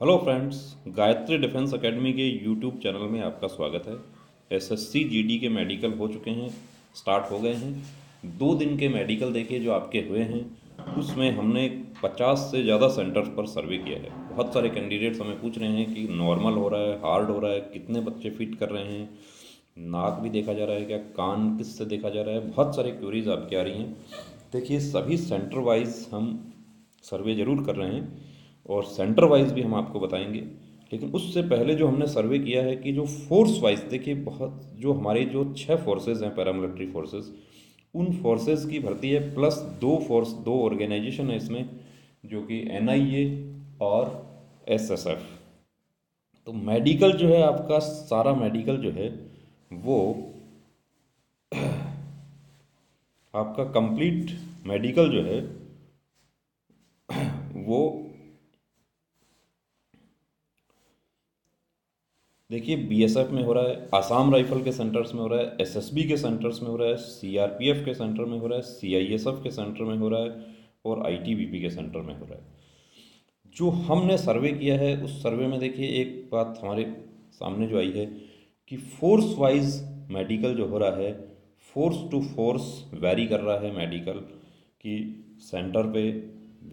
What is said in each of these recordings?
Hello friends, Gayatri Defence Academy के YouTube channel में आपका स्वागत है। एसएससी जीडी के मेडिकल हो चुके हैं, स्टार्ट हो गए हैं। दो दिन के मेडिकल देखिए जो आपके हुए हैं, उसमें हमने 50 से ज़्यादा सेंटर्स पर सर्वे किया है। बहुत सारे कैंडिडेट्स हमें पूछ रहे हैं कि नॉर्मल हो रहा है, हार्ड हो रहा है, कितने बच्चे फिट कर रहे हैं, नाक भी देखा जा रहा है क्या, कान किस से देखा जा रहा है, बहुत सारे क्वेरीज आपकी आ रही हैं। देखिए, सभी सेंटर वाइज हम सर्वे ज़रूर कर रहे हैं। और सेंटर वाइज भी हम आपको बताएँगे। लेकिन उससे पहले जो हमने सर्वे किया है कि जो फोर्स वाइज देखिए बहुत, जो हमारे जो छः फोर्सेज हैं पैरामिलिट्री फोर्सेज उन फोर्सेज की भर्ती है प्लस दो फोर्स दो ऑर्गेनाइजेशन है इसमें, जो कि एनआईए और एसएसएफ तो मेडिकल जो है आपका, सारा मेडिकल जो है, वो आपका कंप्लीट मेडिकल जो है, वो देखिए बीएसएफ में हो रहा है आसाम राइफल के सेंटर्स में हो रहा है एसएसबी के सेंटर्स में हो रहा है सीआरपीएफ के सेंटर में हो रहा है सीआईएसएफ के सेंटर में हो रहा है और आईटीबीपी के सेंटर में हो रहा है। जो हमने सर्वे किया है, उस सर्वे में देखिए, एक बात हमारे सामने जो आई है कि फोर्स वाइज मेडिकल जो हो रहा है फोर्स टू फोर्स वेरी कर रहा है मेडिकल कि सेंटर पे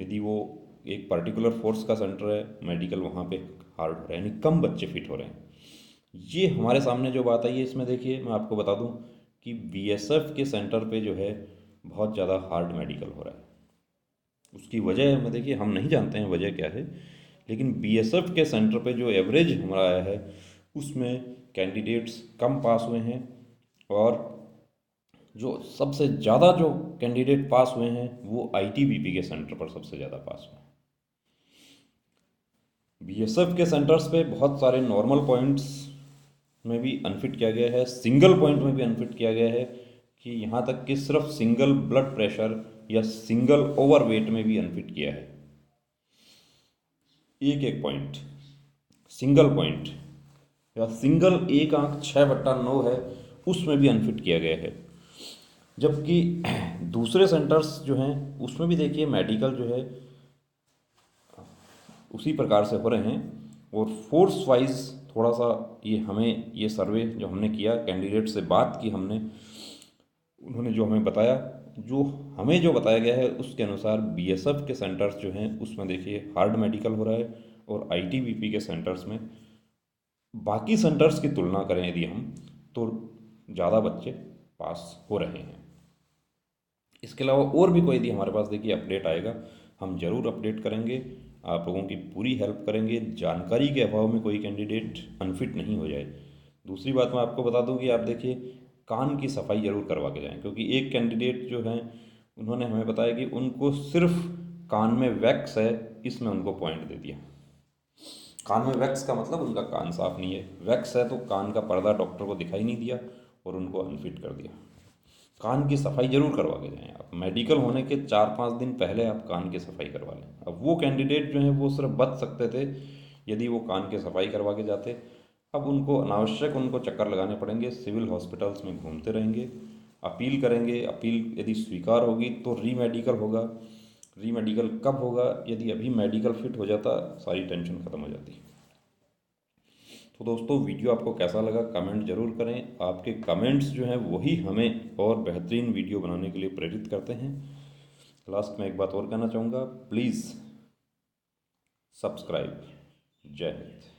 यदि वो एक पर्टिकुलर फोर्स का सेंटर है मेडिकल वहाँ पे हार्ड हो रहा है, यानी कम बच्चे फिट हो रहे हैं। ये हमारे सामने जो बात आई है, इसमें देखिए, मैं आपको बता दूँ कि बीएसएफ के सेंटर पे जो है, बहुत ज़्यादा हार्ड मेडिकल हो रहा है। उसकी वजह में देखिए, हम नहीं जानते हैं वजह क्या है, लेकिन बीएसएफ के सेंटर पे जो एवरेज हमारा आया है, उसमें कैंडिडेट्स कम पास हुए हैं और जो सबसे ज़्यादा जो कैंडिडेट पास हुए हैं, वो आईटीबीपी के सेंटर पर सबसे ज़्यादा पास हुए बीएसएफ के सेंटर्स पे बहुत सारे नॉर्मल पॉइंट्स में भी अनफिट किया गया है। सिंगल पॉइंट में भी अनफिट किया गया है कि यहाँ तक कि सिर्फ़ सिंगल ब्लड प्रेशर या सिंगल ओवरवेट में भी अनफिट किया है। एक एक पॉइंट सिंगल पॉइंट या सिंगल एक आँख छः बट्टा नौ है, उसमें भी अनफिट किया गया है। जबकि दूसरे सेंटर्स जो हैं, उसमें भी देखिए मेडिकल जो है उसी प्रकार से हो रहे हैं और फोर्स वाइज थोड़ा सा ये हमें, ये सर्वे जो हमने किया कैंडिडेट से बात की हमने, उन्होंने जो हमें बताया, जो हमें जो बताया गया है उसके अनुसार बीएसएफ के सेंटर्स जो हैं उसमें देखिए हार्ड मेडिकल हो रहा है और आईटीबीपी के सेंटर्स में। बाकी सेंटर्स की तुलना करें यदि हम तो ज़्यादा बच्चे पास हो रहे हैं। इसके अलावा और भी कोई यदि हमारे पास देखिए अपडेट आएगा, हम ज़रूर अपडेट करेंगे। आप लोगों की पूरी हेल्प करेंगे, जानकारी के अभाव में कोई कैंडिडेट अनफिट नहीं हो जाए। दूसरी बात मैं आपको बता दूँ कि आप देखिए, कान की सफ़ाई ज़रूर करवा के जाएँ, क्योंकि एक कैंडिडेट जो हैं, उन्होंने हमें बताया कि उनको सिर्फ़ कान में वैक्स है, इसमें उनको पॉइंट दे दिया। कान में वैक्स का मतलब उनका कान साफ़ नहीं है। वैक्स है तो कान का पर्दा डॉक्टर को दिखाई नहीं दिया और उनको अनफिट कर दिया। कान की सफ़ाई ज़रूर करवा के जाएँ आप। मेडिकल होने के चार पाँच दिन पहले आप कान की सफ़ाई करवा लें। अब वो कैंडिडेट जो हैं, वो सिर्फ़ बच सकते थे यदि वो कान की सफ़ाई करवा के जाते। अब उनको अनावश्यक उनको चक्कर लगाने पड़ेंगे, सिविल हॉस्पिटल्स में घूमते रहेंगे, अपील करेंगे। अपील यदि स्वीकार होगी तो री मेडिकल होगा। री मेडिकल कब होगा? यदि अभी मेडिकल फिट हो जाता, सारी टेंशन ख़त्म हो जाती। तो दोस्तों, वीडियो आपको कैसा लगा, कमेंट ज़रूर करें। आपके कमेंट्स जो हैं, वही हमें और बेहतरीन वीडियो बनाने के लिए प्रेरित करते हैं। लास्ट में एक बात और कहना चाहूँगा, प्लीज़ सब्सक्राइब। जय हिंद।